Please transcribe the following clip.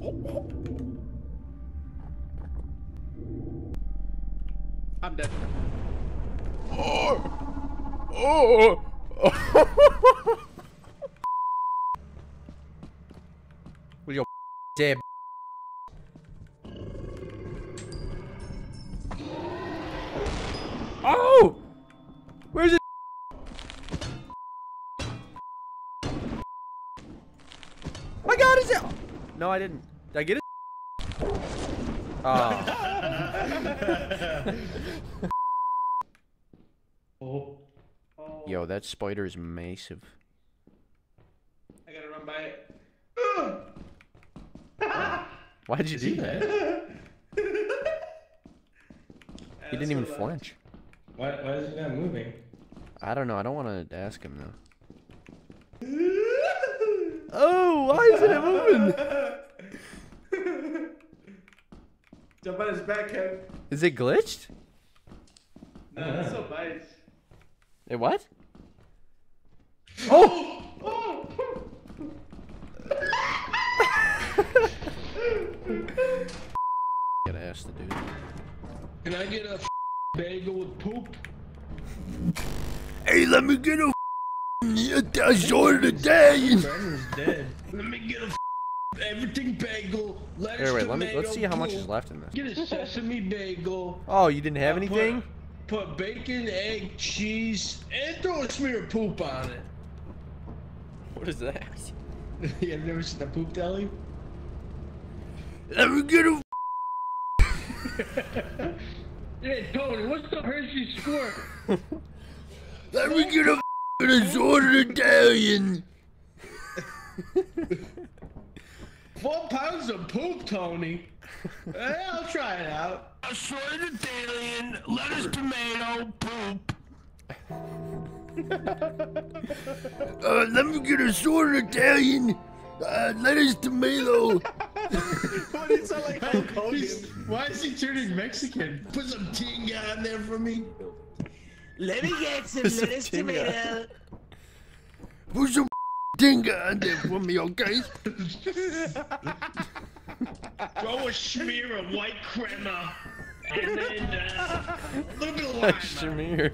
I'm dead. Oh! Oh! With your dead. Oh! Where's it? My God, is it? No, I didn't. Did I get it? Oh. Oh. Oh. Yo, that spider is massive. I gotta run by it. Why did you do that? He didn't even flinch. Why, why is he not moving? I don't know. I don't want to ask him though. Oh, why isn't it moving? On his back, Kev. Is it glitched? No, that's so nice. It what? Oh! Oh! Gotta ask the dude. Can I get a bagel with poop? Hey, let me get a a short of the day. Dead. Let me get a everything bagel. Lettuce, Here, wait. Let me. tomato, Let's see how much is left in this. Get a sesame bagel. Oh, you didn't have Uh, anything? Put, bacon, egg, cheese, and throw a smear of poop on it. What is that? you have never seen a poop deli? Let me get a. Hey Tony, what's the Hershey squirt? Let me get a assorted Italian. Four pounds of poop, Tony. hey, I'll try it out. Assorted Italian, lettuce, tomato, poop. Uh, let me get a assorted Italian. Uh, lettuce, tomato. Why do sound like Hulk Hogan? Why is he turning Mexican? Put some tinga on there for me. Let me get some Some lettuce, tinga. tomato. Put some tinga on there for me, okay? Throw a smear of white crema. And then uh, a little bit of lime. Shamir.